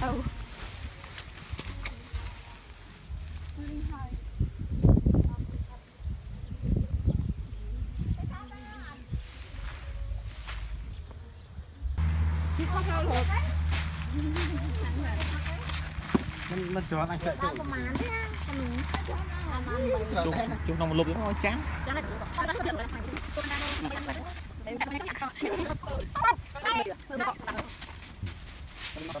ừ. Mình mình cho anh chạy chỗ chụp chụp nó một lục. Nó chán. Hãy subscribe cho kênh Ghiền Mì Gõ Để không bỏ lỡ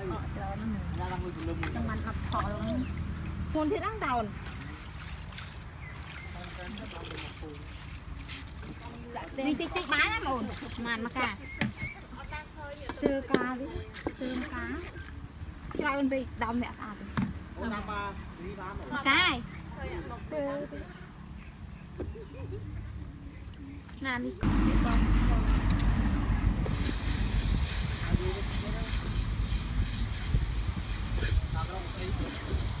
ហ្នឹងបានអត់ខកហ្នឹងធ្ងន់ទៀតហ្នឹងតោននេះតិចតិចបានណាបងបានមកកាជើកានេះជើកាច្រើនពេកដល់អ្នកស្អាតអូតាមបាទនេះបានមកកាយណានេះគាត់ cabrón, ¿ok?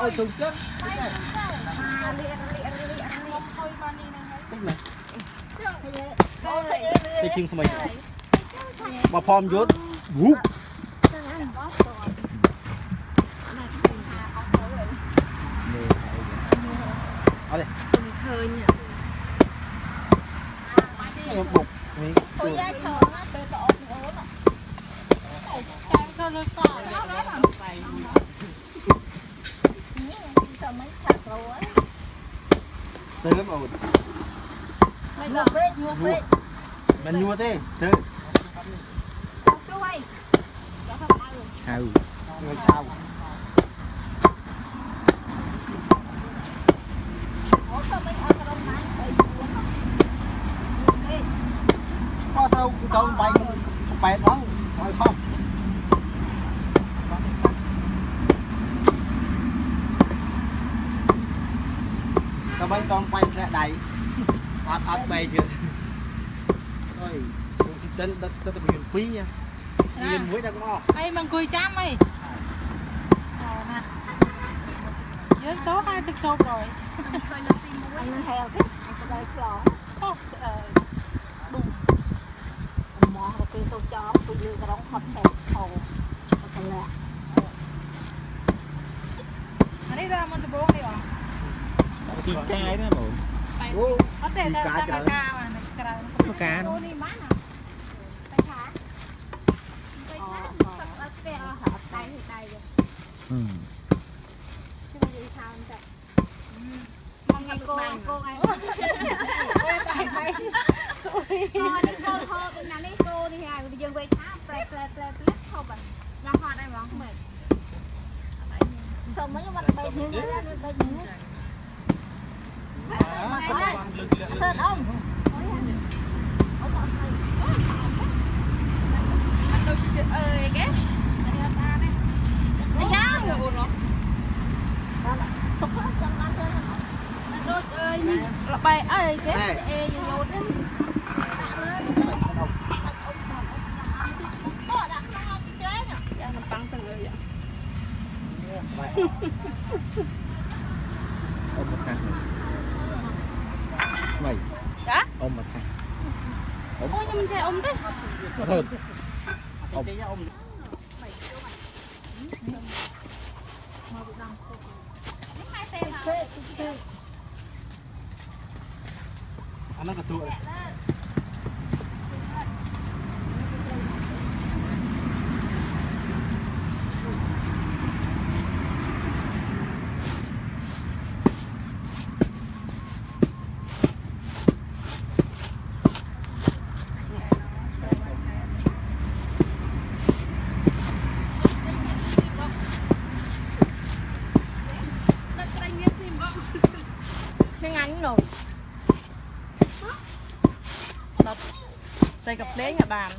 អើយជុំចិត្តតែជាងស្មីមកផមយុទ្ធវូបើញខ្ញុំបុកនេះអូយ៉ាឆោណាពេលប្អូនអូនតែចាំចូលលើកោតែមិនខាត់រោទៅលឹមអូនមិនដល់ពេកញួរពេកមិនញួរទេទៅជួយហៅហៅ ទៅវិញតងវាយឆ្លេះដៃអត់អត់បីទៀតអុយខ្ញុំស៊ីតិនដុតសិតរៀន2រៀនមួយដល់មកអីមកអង្គុយចាំអីយើងតោះអាចទៅចូលហើយឃើញលើទី1អញហែលទេអញទៅដល់ខ្លោអូអឺឌុំមកទៅទៅចោលទៅលើក្រុងហត់តែខោទៅលាក់នេះដល់មុនដំបូងនេះអ ពីកាយណាបងអូអត់ទេតែតែមកកាមកក្រៅមកកានោះនេះបានតែថាទៅណាទឹកអត់ទេអស់អត់ដៃទេដៃទេអឺខ្ញុំនិយាយថាមិនចាមកងាយកោកោឯងអូយតែតែសួយកោនេះកោហោទៅណានេះកោនេះហើយយើងវេថាប្រែប្រែប្រែប្រែខប់ហ្នឹងហត់ហើយហ្មងមិនសុំមិនបាត់បីហ្នឹងបាត់បីហ្នឹង Thơm ông. Ơi, ghét. Đi ra. Tục hết chẳng bán thơm. Đốt ơi, lọ bè ơi, ghét. Ê, vô đó. Hãy subscribe cho kênh Ghiền Mì Gõ Để không bỏ lỡ những video hấp dẫn ចចាអមមកខាងអូខ្ញុំមិនចេះអ៊ំទេអត់ទៅអមអមអានោះក៏ទួខ្ញុំងាញ់ នោះដុតតែកាភ្លេងឲ្យបាន